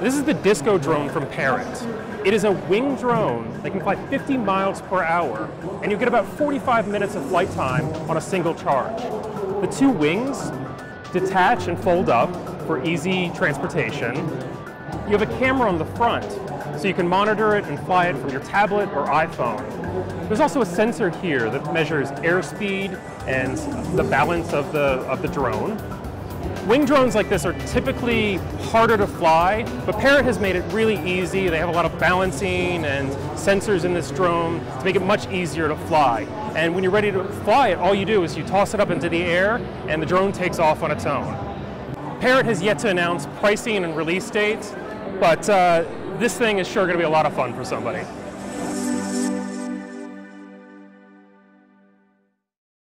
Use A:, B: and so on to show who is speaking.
A: This is the Disco drone from Parrot. It is a wing drone that can fly 50 miles per hour, and you get about 45 minutes of flight time on a single charge. The two wings detach and fold up for easy transportation. You have a camera on the front, so you can monitor it and fly it from your tablet or iPhone. There's also a sensor here that measures airspeed and the balance of the, of the drone. Wing drones like this are typically harder to fly, but Parrot has made it really easy. They have a lot of balancing and sensors in this drone to make it much easier to fly. And when you're ready to fly it, all you do is you toss it up into the air and the drone takes off on its own. Parrot has yet to announce pricing and release dates, but uh, this thing is sure going to be a lot of fun for somebody.